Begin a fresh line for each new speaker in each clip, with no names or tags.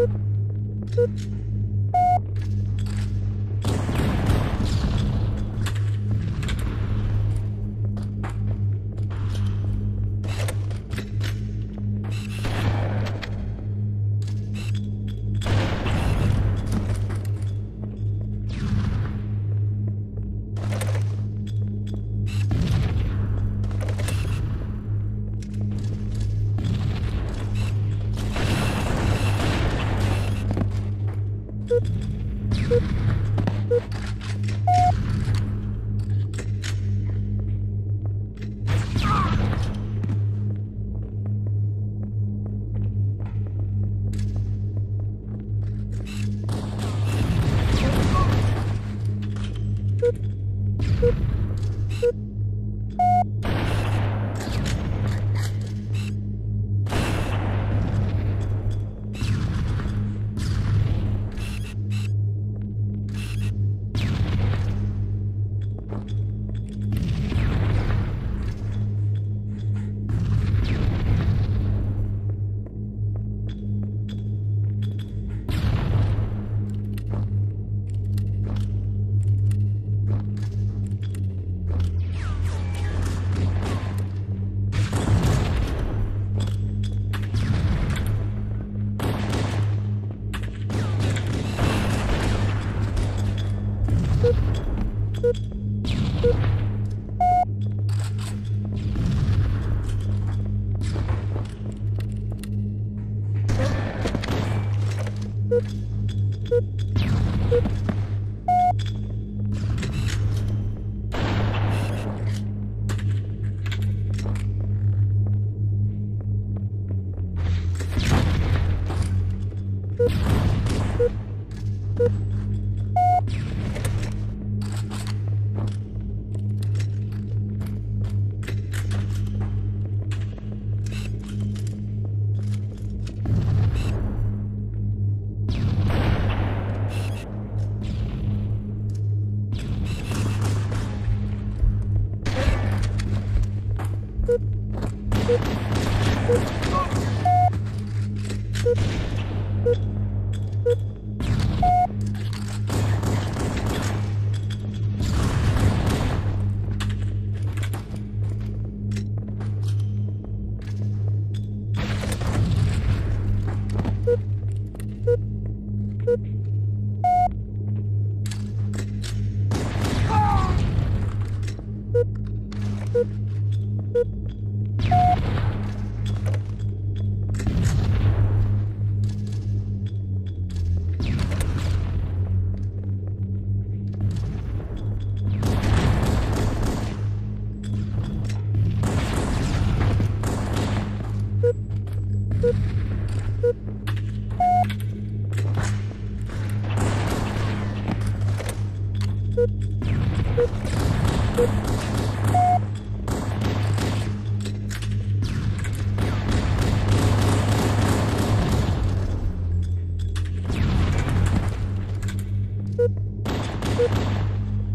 Boop. Boop. Boop. Boop. Boop. Boop. Boop. Boop.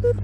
Boop.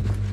you